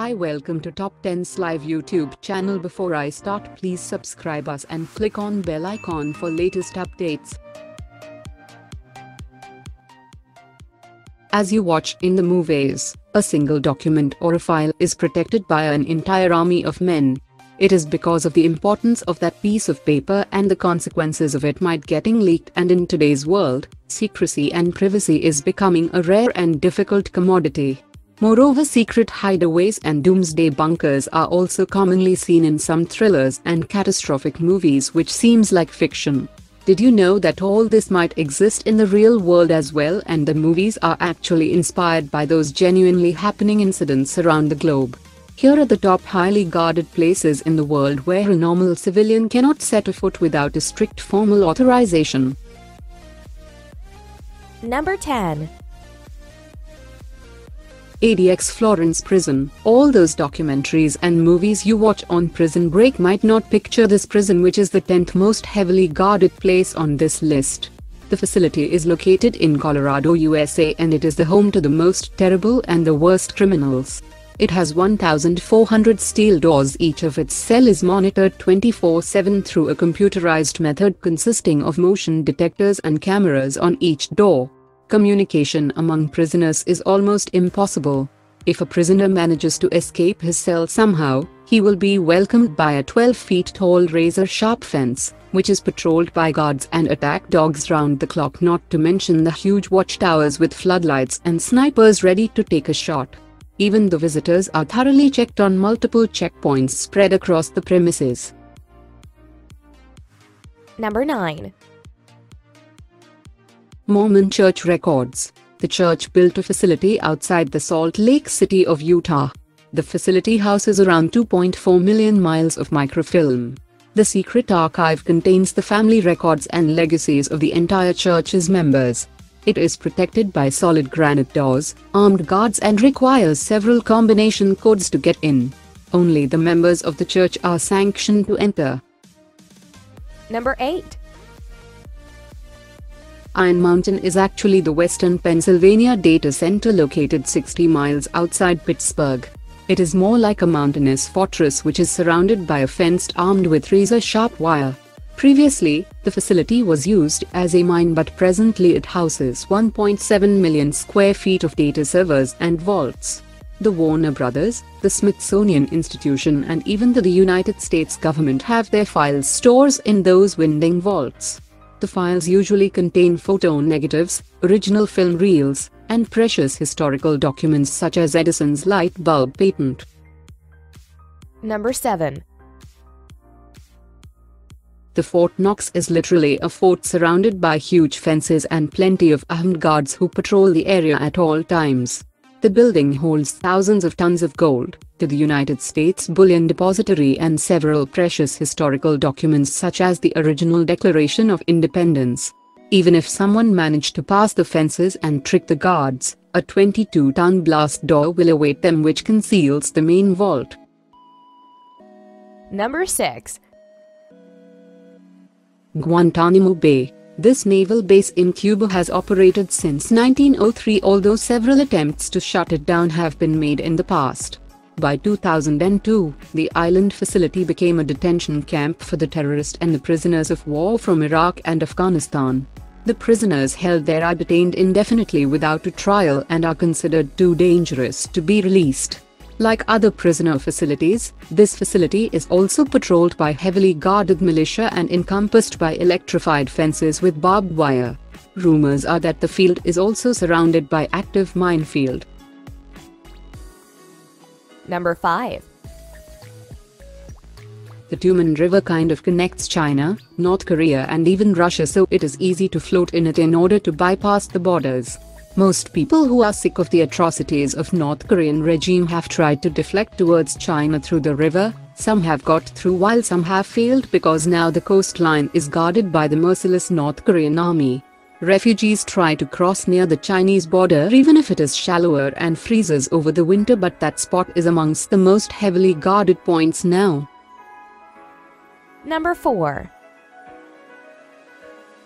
Hi welcome to Top 10's live YouTube channel before I start please subscribe us and click on bell icon for latest updates. As you watch in the movies, a single document or a file is protected by an entire army of men. It is because of the importance of that piece of paper and the consequences of it might getting leaked and in today's world, secrecy and privacy is becoming a rare and difficult commodity. Moreover secret hideaways and doomsday bunkers are also commonly seen in some thrillers and catastrophic movies which seems like fiction. Did you know that all this might exist in the real world as well and the movies are actually inspired by those genuinely happening incidents around the globe? Here are the top highly guarded places in the world where a normal civilian cannot set a foot without a strict formal authorization. Number 10. ADX Florence Prison. All those documentaries and movies you watch on Prison Break might not picture this prison which is the 10th most heavily guarded place on this list. The facility is located in Colorado, USA and it is the home to the most terrible and the worst criminals. It has 1,400 steel doors each of its cell is monitored 24-7 through a computerized method consisting of motion detectors and cameras on each door. Communication among prisoners is almost impossible. If a prisoner manages to escape his cell somehow, he will be welcomed by a 12 feet tall razor sharp fence, which is patrolled by guards and attack dogs round the clock not to mention the huge watchtowers with floodlights and snipers ready to take a shot. Even the visitors are thoroughly checked on multiple checkpoints spread across the premises. Number 9. Mormon Church Records. The church built a facility outside the Salt Lake City of Utah. The facility houses around 2.4 million miles of microfilm. The secret archive contains the family records and legacies of the entire church's members. It is protected by solid granite doors, armed guards and requires several combination codes to get in. Only the members of the church are sanctioned to enter. Number 8. Iron Mountain is actually the Western Pennsylvania data center located 60 miles outside Pittsburgh. It is more like a mountainous fortress which is surrounded by a fence armed with razor-sharp wire. Previously, the facility was used as a mine but presently it houses 1.7 million square feet of data servers and vaults. The Warner Brothers, the Smithsonian Institution and even the United States government have their file stores in those winding vaults. The files usually contain photo negatives, original film reels, and precious historical documents such as Edison's light bulb patent. Number 7. The Fort Knox is literally a fort surrounded by huge fences and plenty of armed guards who patrol the area at all times. The building holds thousands of tons of gold, to the United States Bullion Depository and several precious historical documents such as the original Declaration of Independence. Even if someone managed to pass the fences and trick the guards, a 22-ton blast door will await them which conceals the main vault. Number 6. Guantanamo Bay. This naval base in Cuba has operated since 1903 although several attempts to shut it down have been made in the past. By 2002, the island facility became a detention camp for the terrorists and the prisoners of war from Iraq and Afghanistan. The prisoners held there are detained indefinitely without a trial and are considered too dangerous to be released. Like other prisoner facilities, this facility is also patrolled by heavily guarded militia and encompassed by electrified fences with barbed wire. Rumors are that the field is also surrounded by active minefield. Number 5. The Tumen River kind of connects China, North Korea and even Russia so it is easy to float in it in order to bypass the borders. Most people who are sick of the atrocities of North Korean regime have tried to deflect towards China through the river, some have got through while some have failed because now the coastline is guarded by the merciless North Korean army. Refugees try to cross near the Chinese border even if it is shallower and freezes over the winter but that spot is amongst the most heavily guarded points now. Number 4.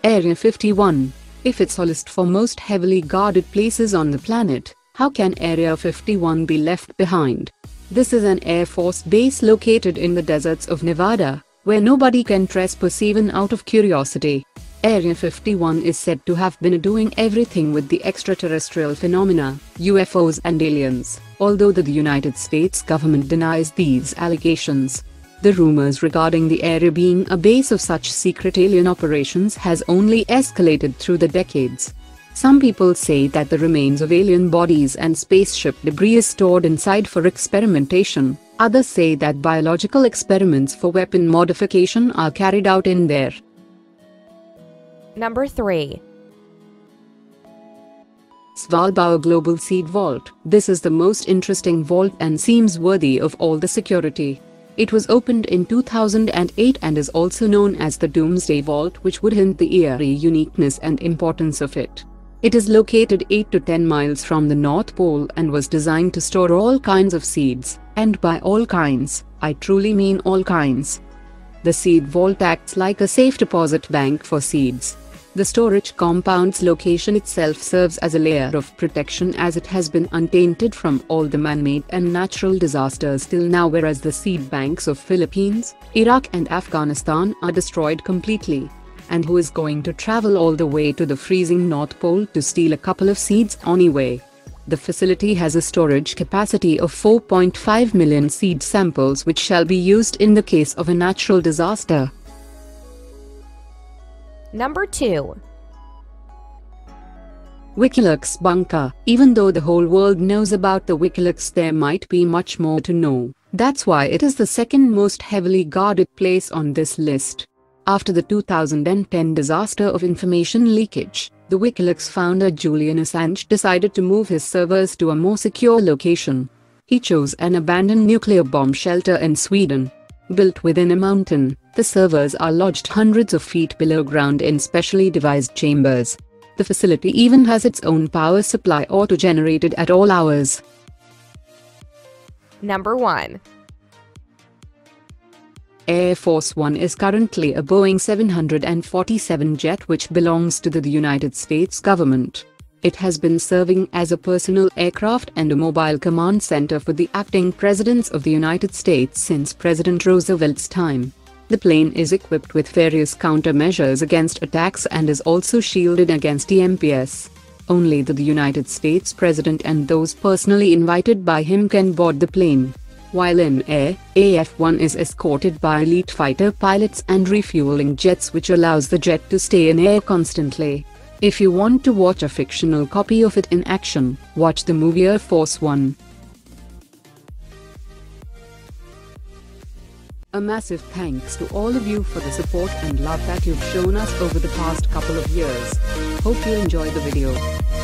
Area 51. If it's a list for most heavily guarded places on the planet, how can Area 51 be left behind? This is an Air Force base located in the deserts of Nevada, where nobody can trespass even out of curiosity. Area 51 is said to have been doing everything with the extraterrestrial phenomena, UFOs and aliens, although the United States government denies these allegations. The rumors regarding the area being a base of such secret alien operations has only escalated through the decades. Some people say that the remains of alien bodies and spaceship debris is stored inside for experimentation. Others say that biological experiments for weapon modification are carried out in there. Number 3. Svalbard Global Seed Vault. This is the most interesting vault and seems worthy of all the security. It was opened in 2008 and is also known as the Doomsday Vault which would hint the eerie uniqueness and importance of it. It is located 8 to 10 miles from the North Pole and was designed to store all kinds of seeds, and by all kinds, I truly mean all kinds. The seed vault acts like a safe deposit bank for seeds. The storage compound's location itself serves as a layer of protection as it has been untainted from all the man-made and natural disasters till now whereas the seed banks of Philippines, Iraq and Afghanistan are destroyed completely. And who is going to travel all the way to the freezing North Pole to steal a couple of seeds anyway? The facility has a storage capacity of 4.5 million seed samples which shall be used in the case of a natural disaster. Number 2. WikiLeaks bunker. Even though the whole world knows about the WikiLeaks, there might be much more to know. That's why it is the second most heavily guarded place on this list. After the 2010 disaster of information leakage, the WikiLeaks founder Julian Assange decided to move his servers to a more secure location. He chose an abandoned nuclear bomb shelter in Sweden. Built within a mountain, the servers are lodged hundreds of feet below ground in specially devised chambers. The facility even has its own power supply auto-generated at all hours. Number 1. Air Force One is currently a Boeing 747 jet which belongs to the United States government. It has been serving as a personal aircraft and a mobile command center for the acting presidents of the United States since President Roosevelt's time. The plane is equipped with various countermeasures against attacks and is also shielded against EMPs. Only the United States President and those personally invited by him can board the plane. While in air, AF-1 is escorted by elite fighter pilots and refueling jets which allows the jet to stay in air constantly. If you want to watch a fictional copy of it in action, watch the movie Air Force One. A massive thanks to all of you for the support and love that you've shown us over the past couple of years. Hope you enjoyed the video.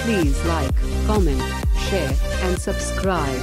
Please like, comment, share, and subscribe.